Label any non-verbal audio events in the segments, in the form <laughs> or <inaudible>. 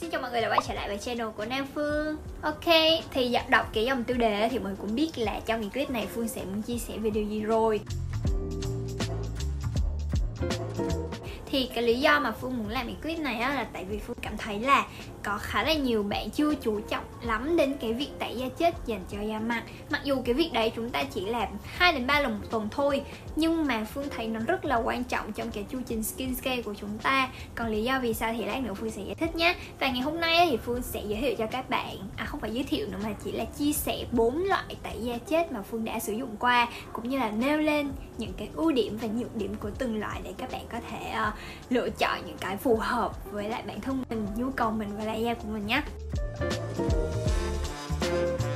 Xin chào mọi người đã quay trở lại với channel của Nam Phương. Ok, thì đọc cái dòng tiêu đề thì mọi người cũng biết là trong cái clip này Phương sẽ muốn chia sẻ về điều gì rồi. Thì cái lý do mà phương muốn làm cái clip này á là tại vì phương cảm thấy là có khá là nhiều bạn chưa chú trọng lắm đến cái việc tẩy da chết dành cho da mặt. Mặc dù cái việc đấy chúng ta chỉ làm 2 đến 3 lần một tuần thôi nhưng mà phương thấy nó rất là quan trọng trong cái chu trình skincare của chúng ta. Còn lý do vì sao thì lát nữa phương sẽ giải thích nhé và ngày hôm nay thì phương sẽ giới thiệu cho các bạn à không phải giới thiệu nữa mà chỉ là chia sẻ bốn loại tẩy da chết mà phương đã sử dụng qua cũng như là nêu lên những cái ưu điểm và nhược điểm của từng loại để các bạn có thể uh, lựa chọn những cái phù hợp với lại bản thân mình nhu cầu mình và đại gia của mình nhé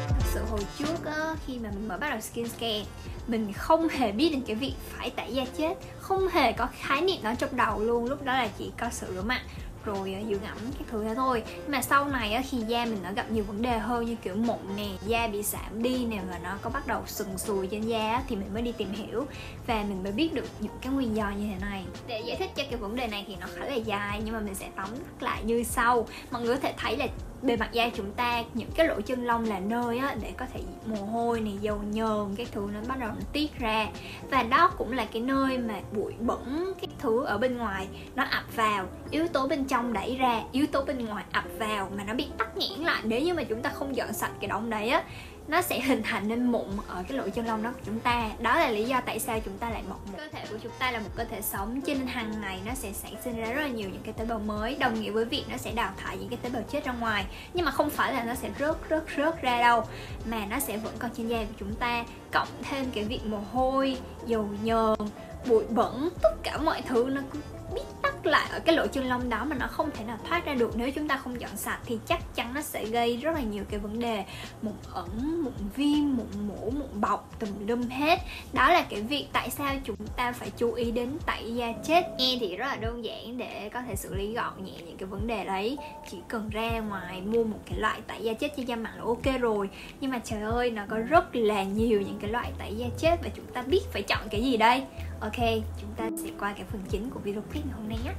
thật sự hồi trước á, khi mà mình mở bắt đầu skincare mình không hề biết đến cái việc phải tẩy da chết không hề có khái niệm đó trong đầu luôn. Lúc đó là chỉ có sự rửa mặt rồi à, dưỡng ẩm các thứ thế thôi. Nhưng mà sau này khi da mình nó gặp nhiều vấn đề hơn như kiểu mụn nè, da bị giảm đi nè và nó có bắt đầu sừng sùi trên da thì mình mới đi tìm hiểu và mình mới biết được những cái nguyên do như thế này. Để giải thích cho cái vấn đề này thì nó khá là dài, nhưng mà mình sẽ tóm tắt lại như sau. Mọi người có thể thấy là bề mặt da chúng ta những cái lỗ chân lông là nơi á, để có thể mồ hôi này dầu nhờn cái thứ nó bắt đầu nó tiết ra. Và đó cũng là cái nơi mà bụi bẩn cái thứ ở bên ngoài nó ập vào. Yếu tố bên trong đẩy ra yếu tố bên ngoài ập vào mà nó bị tắc nghẽn lại. Nếu như mà chúng ta không dọn sạch cái đống đấy á nó sẽ hình thành nên mụn ở cái lỗ chân lông đó của chúng ta. Đó là lý do tại sao chúng ta lại mọc mụn. Cơ thể của chúng ta là một cơ thể sống, cho nên hàng ngày nó sẽ sản sinh ra rất là nhiều những cái tế bào mới. Đồng nghĩa với việc nó sẽ đào thải những cái tế bào chết ra ngoài. Nhưng mà không phải là nó sẽ rớt rớt rớt ra đâu, mà nó sẽ vẫn còn trên da của chúng ta, cộng thêm cái việc mồ hôi, dầu nhờn, bụi bẩn, tất cả mọi thứ nó cứ biết tắc lại ở cái lỗ chân lông đó mà nó không thể nào thoát ra được. Nếu chúng ta không dọn sạch thì chắc chắn nó sẽ gây rất là nhiều cái vấn đề. Mụn ẩn, mụn viêm, mụn mủ mụn bọc, tùm lum hết. Đó là cái việc tại sao chúng ta phải chú ý đến tẩy da chết. Nghe thì rất là đơn giản để có thể xử lý gọn nhẹ những cái vấn đề đấy. Chỉ cần ra ngoài mua một cái loại tẩy da chết cho da mặt là ok rồi. Nhưng mà trời ơi, nó có rất là nhiều những cái loại tẩy da chết và chúng ta biết phải chọn cái gì đây. Ok, chúng ta sẽ qua cái phần chính của video clip ngày hôm nay nhé.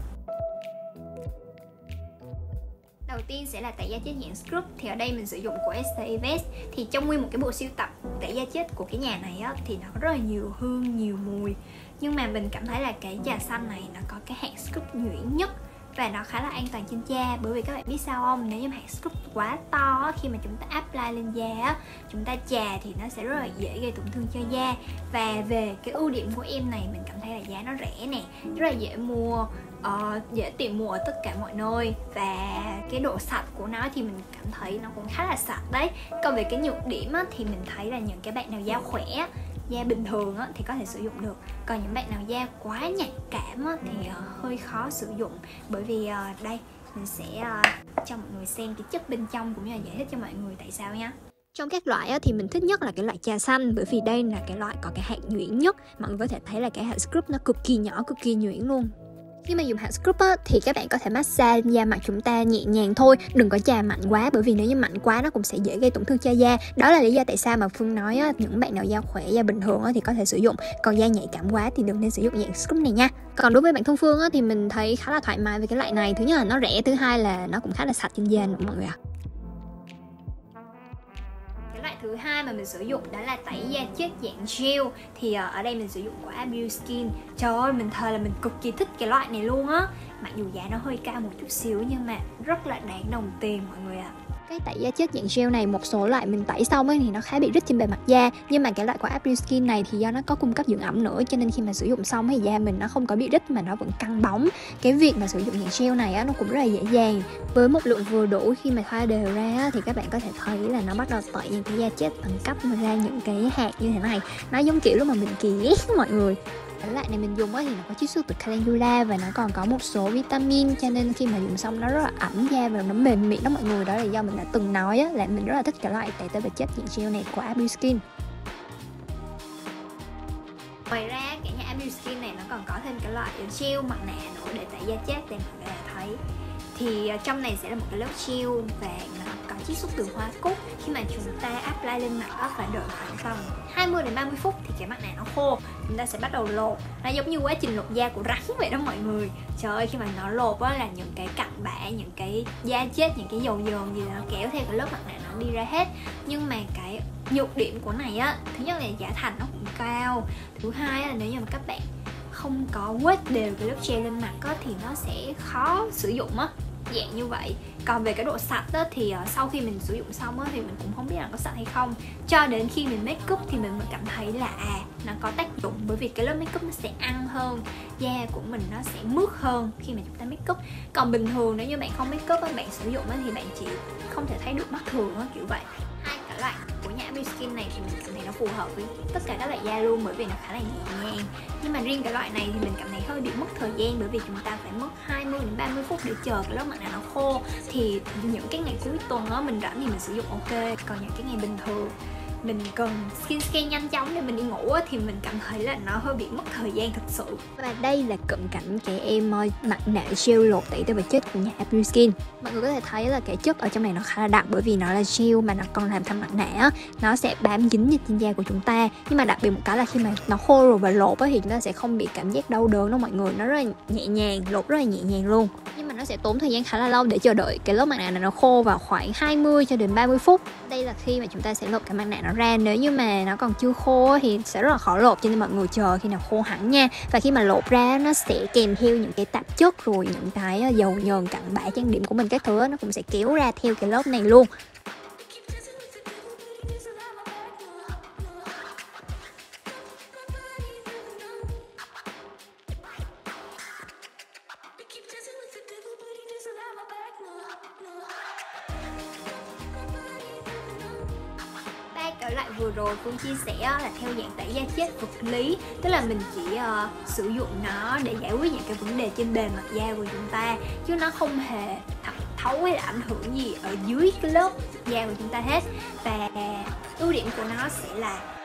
Đầu tiên sẽ là tẩy da chết dạng scrub. Thì ở đây mình sử dụng của Estee Ives Thì trong nguyên một cái bộ siêu tập tẩy da chết của cái nhà này á Thì nó có rất là nhiều hương, nhiều mùi. Nhưng mà mình cảm thấy là cái trà xanh này nó có cái hạt scrub nhuyễn nhất và nó khá là an toàn trên da. Bởi vì các bạn biết sao không? Nếu như hạt scrub quá to khi mà chúng ta apply lên da chúng ta chà thì nó sẽ rất là dễ gây tổn thương cho da. Và về cái ưu điểm của em này mình cảm thấy là giá nó rẻ nè rất là dễ mua uh, dễ tìm mua ở tất cả mọi nơi. Và cái độ sạch của nó thì mình cảm thấy nó cũng khá là sạch đấy. Còn về cái nhược điểm á, thì mình thấy là những cái bạn nào da khỏe da bình thường á, thì có thể sử dụng được. Còn những bạn nào da quá nhạy cảm á, thì uh, hơi khó sử dụng. Bởi vì uh, đây mình sẽ ờ, cho mọi người xem cái chất bên trong cũng như là giải thích cho mọi người tại sao nhé trong các loại thì mình thích nhất là cái loại trà xanh, bởi vì đây là cái loại có cái hạt nhuyễn nhất, mọi người có thể thấy là cái hạt scrub nó cực kỳ nhỏ, cực kỳ nhuyễn luôn khi mà dùng hạt scrub á, thì các bạn có thể massage da mặt chúng ta nhẹ nhàng thôi. Đừng có chà mạnh quá bởi vì nếu như mạnh quá nó cũng sẽ dễ gây tổn thương cho da. Đó là lý do tại sao mà phương nói á, những bạn nào da khỏe da bình thường á, thì có thể sử dụng. Còn da nhạy cảm quá thì đừng nên sử dụng dạng scrub này nha. Còn đối với bạn thông phương á, thì mình thấy khá là thoải mái về cái loại này. Thứ nhất là nó rẻ thứ hai là nó cũng khá là sạch trên da nữa mọi người ạ. à loại thứ hai mà mình sử dụng đó là tẩy da chết dạng gel. Thì uh, ở đây mình sử dụng của Abu Skin. Trời ơi mình thề là mình cực kỳ thích cái loại này luôn á. Mặc dù giá nó hơi cao một chút xíu nhưng mà rất là đáng đồng tiền mọi người ạ. à cái tẩy da chết dạng gel này một số loại mình tẩy xong ấy thì nó khá bị rít trên bề mặt da. Nhưng mà cái loại của April Skin này thì do nó có cung cấp dưỡng ẩm nữa cho nên khi mà sử dụng xong thì da mình nó không có bị rít mà nó vẫn căng bóng. Cái việc mà sử dụng dạng gel này á, nó cũng rất là dễ dàng. Với một lượng vừa đủ khi mà thoa đều ra á, thì các bạn có thể thấy là nó bắt đầu tẩy những cái da chết bằng cách mà ra những cái hạt như thế này. Nó giống kiểu lúc mà mình ký mọi người cái loại này mình dùng thì nó có chiết xuất từ calendula và nó còn có một số vitamin cho nên khi mà dùng xong nó rất là ẩm da và nó mềm mịn đó mọi người. Đó là do mình đã từng nói á, là mình rất là thích cái loại tẩy tế bào chết dạng gel này của Abu Skin. Ngoài ra cái nhà Abu Skin này nó còn có thêm cái loại gel mặt nạ nữa để tẩy da chết để mọi người thấy thì à, trong này sẽ là một cái lớp chill và nó có chiết xuất từ hoa cúc. Khi mà chúng ta apply lên mặt đó phải đợi khoảng tầm 20 đến 30 phút thì cái mặt này nó khô. Chúng ta sẽ bắt đầu lột. Nó giống như quá trình lột da của rắn vậy đó mọi người. Trời ơi, khi mà nó lột á là những cái cặn bã, những cái da chết, những cái dầu dồn gì nó kéo theo cái lớp mặt này nó đi ra hết. Nhưng mà cái nhược điểm của này á, thứ nhất là giá thành nó cũng cao. Thứ hai là nếu như mà các bạn không có quét đều cái lớp gel lên mặt á thì nó sẽ khó sử dụng á dạng như vậy. Còn về cái độ sạch đó thì uh, sau khi mình sử dụng xong á thì mình cũng không biết là có sạch hay không. Cho đến khi mình make up thì mình mới cảm thấy là à nó có tác dụng bởi vì cái lớp make up nó sẽ ăn hơn da của mình nó sẽ mướt hơn khi mà chúng ta make up. Còn bình thường nếu như bạn không make up bạn sử dụng á thì bạn chỉ không thể thấy được mắt thường á kiểu vậy. Hai cái loại Happy Skin này thì mình cảm thấy nó phù hợp với tất cả các loại da luôn, bởi vì nó khá là nhẹ nhàng. Nhưng mà riêng cái loại này thì mình cảm thấy hơi bị mất thời gian, bởi vì chúng ta phải mất 20 đến 30 phút để chờ cái lớp mặt nạ nó khô. Thì những cái ngày cuối tuần đó mình rảnh thì mình sử dụng, ok. Còn những cái ngày bình thường mình cần skin scan nhanh chóng để mình đi ngủ thì mình cảm thấy là nó hơi bị mất thời gian thật sự. Và đây là cận cảnh cái em mặt nạ gel lột tẩy tế bào chết của nhà April Skin. Mọi người có thể thấy là cái chất ở trong này nó khá là đặc bởi vì nó là gel mà nó còn làm thành mặt nạ Nó sẽ bám dính vào trên da của chúng ta. Nhưng mà đặc biệt một cái là khi mà nó khô rồi và lột thì chúng ta sẽ không bị cảm giác đau đớn đâu mọi người Nó rất là nhẹ nhàng, lột rất là nhẹ nhàng luôn. Nhưng mà nó sẽ tốn thời gian khá là lâu để chờ đợi cái lớp mặt nạ này nó khô vào khoảng 20 cho đến 30 phút. Đây là khi mà chúng ta sẽ lột cái mặt nạ nó ra, Nếu như mà nó còn chưa khô thì sẽ rất là khó lột, cho nên mọi người chờ khi nào khô hẳn nha. Và khi mà lột ra, nó sẽ kèm theo những cái tạp chất, rồi những cái ờ, dầu nhờn, cặn bã, trang điểm của mình, các thứ nó cũng sẽ kéo ra theo cái lớp này luôn. Ba lại vừa rồi Phương chia sẻ là theo dạng tẩy da chết vật lý. Tức là mình chỉ uh, sử dụng nó để giải quyết những cái vấn đề trên bề mặt da của chúng ta chứ nó không hề thẩm thấu hay là ảnh hưởng gì ở dưới cái lớp da của chúng ta hết. Và ưu điểm của nó sẽ là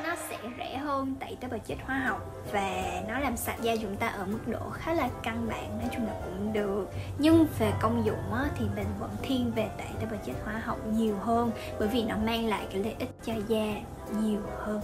rẻ hơn tẩy tế bào chết hóa học. Và nó làm sạch da chúng ta ở mức độ khá là căn bản nói chung là cũng được. Nhưng về công dụng á, thì mình vẫn thiên về tẩy tế bào chết hóa học nhiều hơn bởi vì nó mang lại cái lợi ích cho da nhiều hơn.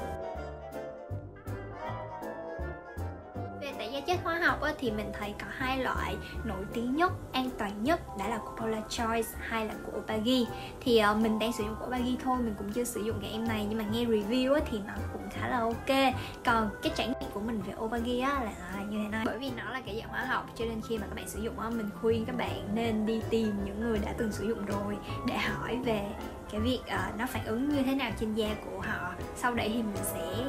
Về tẩy da chết hóa học á, thì mình thấy có hai loại nổi tiếng nhất, an toàn nhất đã là Choice hay là của Obagi thì uh, mình đang sử dụng của Obagi thôi mình cũng chưa sử dụng cái em này nhưng mà nghe review á, thì nó cũng khá là ok. Còn cái trải nghiệm của mình về Obagi á, là là như thế này. Bởi vì nó là cái dạng hóa học cho nên khi mà các bạn sử dụng á, mình khuyên các bạn nên đi tìm những người đã từng sử dụng rồi để hỏi về cái việc uh, nó phản ứng như thế nào trên da của họ. Sau đấy thì mình sẽ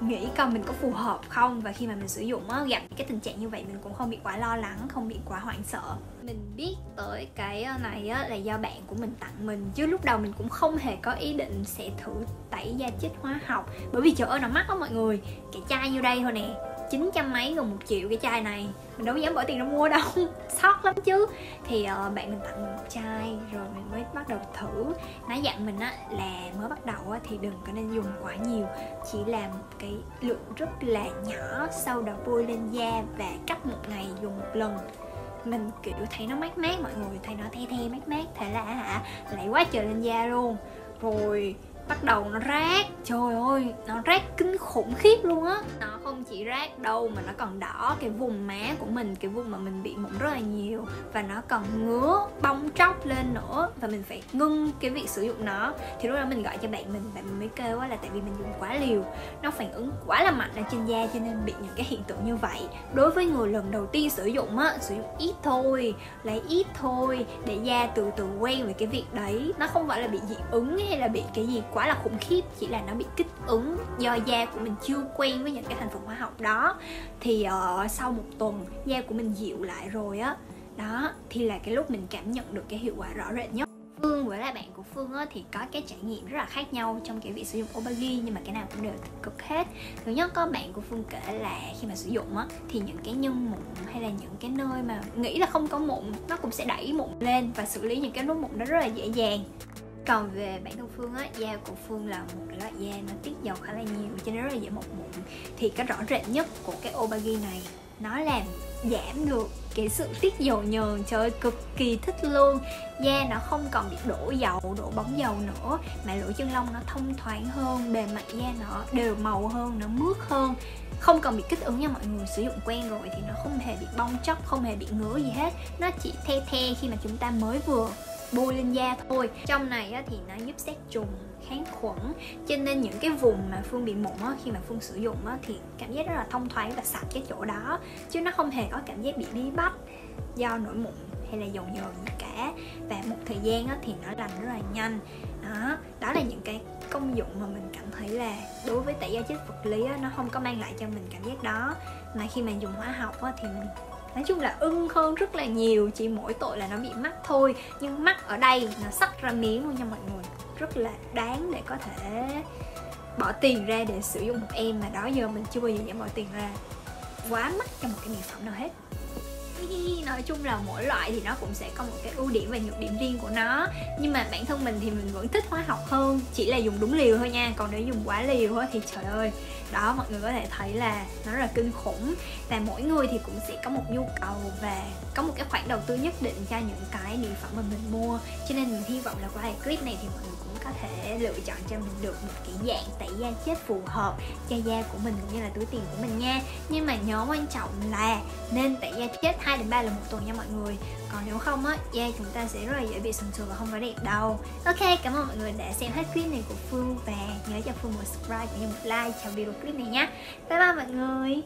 nghĩ coi mình có phù hợp không và khi mà mình sử dụng á, gặp cái tình trạng như vậy mình cũng không bị quá lo lắng không bị quá hoảng sợ. Mình biết tới cái ờ, này á, là do bạn của mình tặng mình chứ lúc đầu mình cũng không hề có ý định sẽ thử tẩy da chết hóa học bởi vì trời ơi nó mắc lắm mọi người. Cái chai như đây thôi nè. 900 mấy gần một triệu cái chai này. Mình đâu dám bỏ tiền ra mua đâu <laughs> sót lắm chứ. Thì uh, bạn mình tặng mình một chai rồi mình mới bắt đầu thử. Nó dặn mình á là mới bắt đầu á thì đừng có nên dùng quá nhiều. Chỉ làm một cái lượng rất là nhỏ sau đó bôi lên da và cách một ngày dùng một lần. Mình kiểu thấy nó mát mát mọi người thấy nó the the mát mát thế là hả lại quá trời lên da luôn. Rồi bắt đầu nó rát. Trời ơi, nó rát kinh khủng khiếp luôn á. Nó không chỉ rát đâu mà nó còn đỏ cái vùng má của mình, cái vùng mà mình bị mụn rất là nhiều. Và nó còn ngứa, bong tróc lên nữa. Và mình phải ngưng cái việc sử dụng nó. Thì lúc đó mình gọi cho bạn mình bạn mình mới kêu là tại vì mình dùng quá liều. Nó phản ứng quá là mạnh ở trên da cho nên bị những cái hiện tượng như vậy. Đối với người lần đầu tiên sử dụng á, sử dụng ít thôi, lấy ít thôi để da từ từ quen với cái việc đấy. Nó không phải là bị dị ứng hay là bị cái gì quá là khủng khiếp chỉ là nó bị kích ứng do da của mình chưa quen với những cái thành phần hóa học đó. Thì uh, sau một tuần da của mình dịu lại rồi á đó thì là cái lúc mình cảm nhận được cái hiệu quả rõ rệt nhất. Phương với lại bạn của Phương á, thì có cái trải nghiệm rất là khác nhau trong cái việc sử dụng Obagi nhưng mà cái nào cũng đều tích cực hết. Thứ nhất có bạn của Phương kể là khi mà sử dụng á, thì những cái nhân mụn hay là những cái nơi mà nghĩ là không có mụn nó cũng sẽ đẩy mụn lên và xử lý những cái nốt mụn đó rất là dễ dàng còn về bản thân Phương á, da của Phương là một loại da nó tiết dầu khá là nhiều cho nên rất là dễ mọc mụn. Thì cái rõ rệt nhất của cái Obagi này nó làm giảm được cái sự tiết dầu nhờn trời ơi cực kỳ thích luôn. Da nó không còn bị đổ dầu đổ bóng dầu nữa mà lỗ chân lông nó thông thoáng hơn bề mặt da nó đều màu hơn nó mướt hơn. Không còn bị kích ứng nha mọi người sử dụng quen rồi thì nó không hề bị bong chóc không hề bị ngứa gì hết. Nó chỉ the the khi mà chúng ta mới vừa bôi lên da thôi. Trong này á, thì nó giúp sát trùng kháng khuẩn. Cho nên những cái vùng mà phương bị mụn á, khi mà phương sử dụng á, thì cảm giác rất là thông thoáng và sạch cái chỗ đó. Chứ nó không hề có cảm giác bị bí bách do nổi mụn hay là dầu nhờn gì cả. Và một thời gian á, thì nó lành rất là nhanh. Đó đó là những cái công dụng mà mình cảm thấy là đối với tẩy da chết vật lý á, nó không có mang lại cho mình cảm giác đó. Mà khi mà dùng hóa học á, thì mình nói chung là ưng hơn rất là nhiều, chỉ mỗi tội là nó bị mắc thôi. Nhưng mắc ở đây, nó sắc ra miếng luôn nha mọi người. Rất là đáng để có thể bỏ tiền ra để sử dụng một em mà đó giờ mình chưa bao giờ dám bỏ tiền ra. Quá mắc cho một cái mỹ phẩm nào hết nói chung là mỗi loại thì nó cũng sẽ có một cái ưu điểm và nhược điểm riêng của nó. Nhưng mà bản thân mình thì mình vẫn thích hóa học hơn, chỉ là dùng đúng liều thôi nha. Còn nếu dùng quá liều thì trời ơi. Đó, mọi người có thể thấy là nó rất là kinh khủng. Và mỗi người thì cũng sẽ có một nhu cầu và có một cái khoản đầu tư nhất định cho những cái mỹ phẩm mà mình mua. Cho nên mình hy vọng là qua clip này thì mọi người có thể lựa chọn cho mình được một cái dạng tẩy da chết phù hợp cho da của mình cũng như là túi tiền của mình nha. Nhưng mà nhớ quan trọng là nên tẩy da chết 2 đến 3 lần một tuần nha mọi người. Còn nếu không á, da chúng ta sẽ rất là dễ bị sần sùi và không có đẹp đâu. Ok, cảm ơn mọi người đã xem hết clip này của phương và nhớ cho phương một subscribe cũng như một like cho video clip này nhé bye bye mọi người.